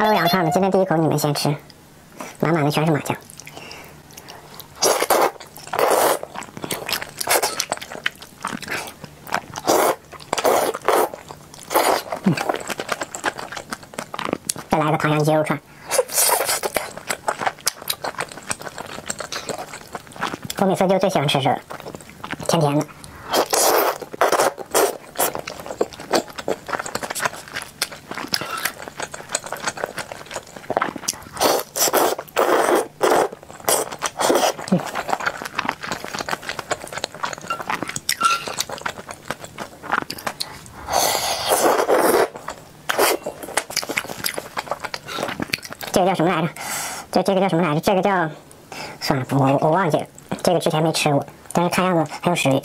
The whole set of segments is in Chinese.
Hello，羊串们，今天第一口你们先吃，满满的全是麻酱。再来个糖香鸡肉串。我每次就最喜欢吃这个，甜甜的。这个叫什么来着？这这个叫什么来着？这个叫……算了，我我忘记了。这个之前没吃过，但是看样子很有食欲。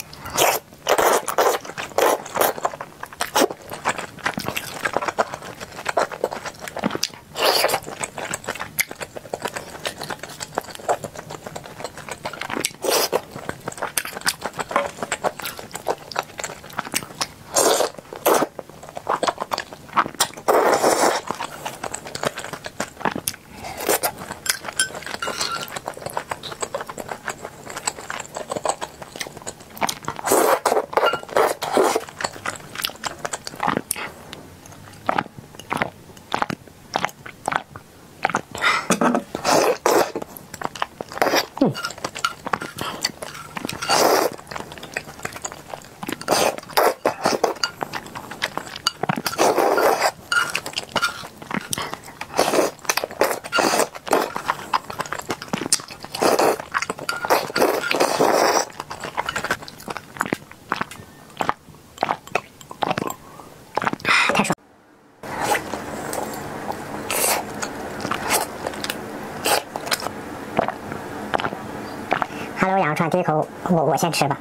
第一口我我先吃吧。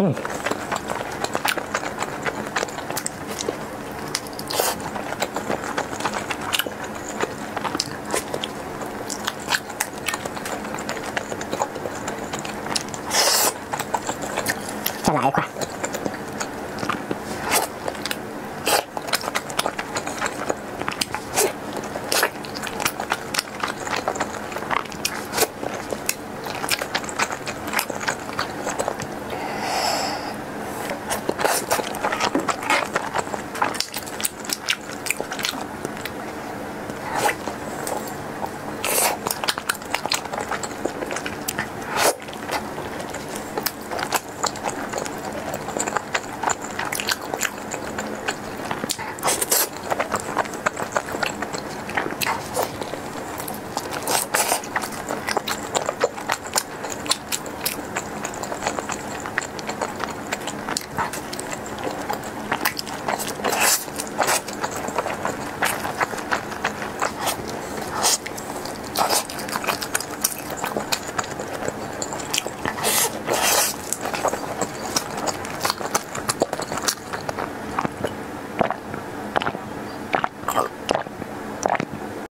嗯，再来一块。